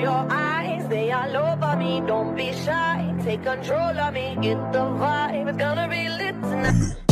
your eyes, they all over me. Don't be shy, take control of me. Get the vibe, it's gonna be lit tonight.